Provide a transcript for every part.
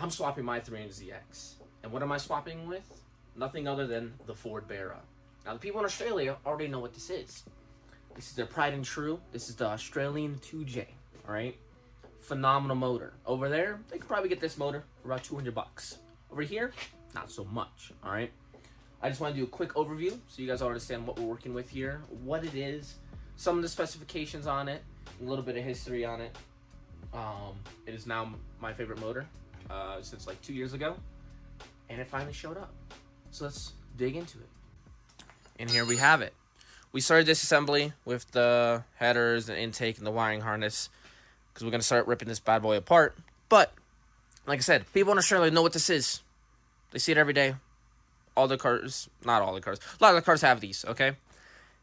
I'm swapping my 300ZX. And what am I swapping with? Nothing other than the Ford Barra. Now, the people in Australia already know what this is. This is their pride and true. This is the Australian 2J, all right? Phenomenal motor. Over there, they could probably get this motor for about 200 bucks. Over here, not so much, all right? I just want to do a quick overview so you guys all understand what we're working with here, what it is, some of the specifications on it, a little bit of history on it. Um, it is now my favorite motor uh, since like two years ago, and it finally showed up. So let's dig into it. And here we have it. We started this assembly with the headers and intake and the wiring harness because we're going to start ripping this bad boy apart. But, like I said, people in Australia know what this is. They see it every day. All the cars, not all the cars, a lot of the cars have these, okay?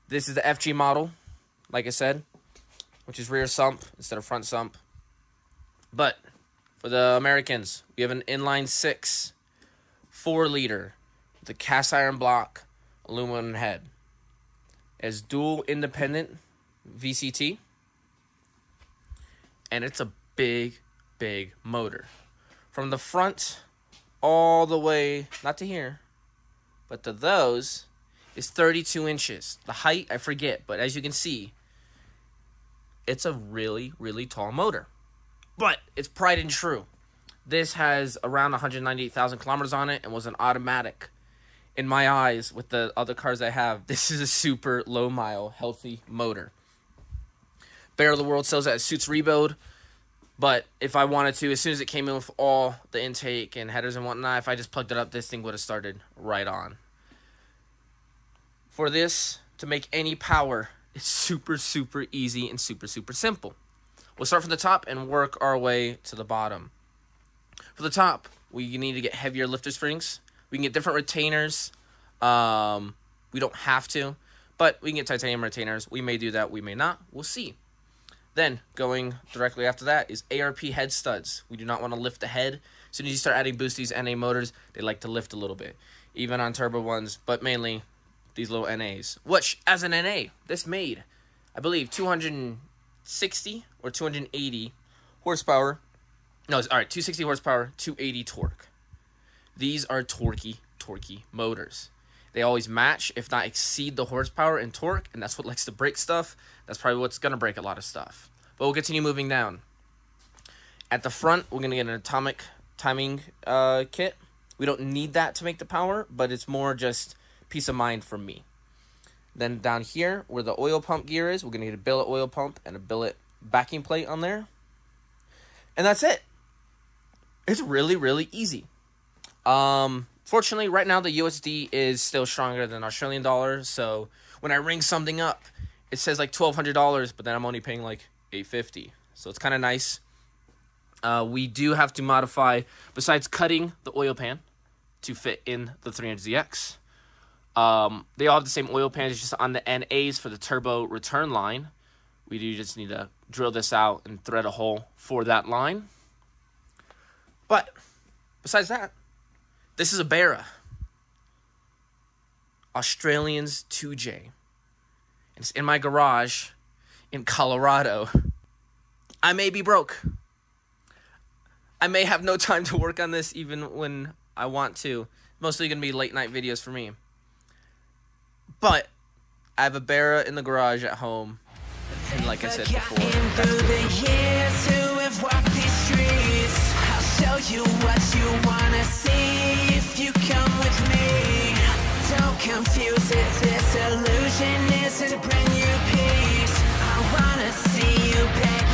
This is the FG model, like I said, which is rear sump instead of front sump. But for the Americans, we have an inline six, four liter, the cast iron block, aluminum head. As dual independent VCT, and it's a big, big motor. From the front all the way, not to here, but to those, is 32 inches. The height, I forget, but as you can see, it's a really, really tall motor. But it's pride and true. This has around 198,000 kilometers on it and was an automatic. In my eyes, with the other cars I have, this is a super low mile, healthy motor. Bear of the World sells that suits rebuild. But if I wanted to, as soon as it came in with all the intake and headers and whatnot, if I just plugged it up, this thing would have started right on. For this to make any power, it's super, super easy and super, super simple. We'll start from the top and work our way to the bottom. For the top, we need to get heavier lifter springs. We can get different retainers. Um, we don't have to, but we can get titanium retainers. We may do that, we may not. We'll see. Then, going directly after that is ARP head studs. We do not want to lift the head. As soon as you start adding boosties, NA motors, they like to lift a little bit. Even on turbo ones, but mainly these little NAs. Which, as an NA, this made, I believe, 260 or 280 horsepower. No, it's, all right, 260 horsepower, 280 torque. These are torquey, torquey motors. They always match, if not exceed the horsepower and torque, and that's what likes to break stuff. That's probably what's going to break a lot of stuff. But we'll continue moving down. At the front, we're going to get an atomic timing uh, kit. We don't need that to make the power, but it's more just peace of mind for me. Then down here, where the oil pump gear is, we're going to get a billet oil pump and a billet backing plate on there. And that's it. It's really, really easy. Um, fortunately, right now the USD is still stronger than Australian dollars. So when I ring something up, it says like twelve hundred dollars, but then I'm only paying like eight fifty. So it's kind of nice. Uh, we do have to modify, besides cutting the oil pan to fit in the 300ZX. Um, they all have the same oil pans, just on the NAs for the turbo return line. We do just need to drill this out and thread a hole for that line. But besides that, this is a Barra. Australians 2J. It's in my garage in Colorado. I may be broke. I may have no time to work on this even when I want to. Mostly going to be late night videos for me. But I have a Barra in the garage at home and like I said before, through the years who have walked these streets. I'll show you what you wanna see if you come with me. Don't confuse it, this illusion is to bring you peace. I wanna see you back.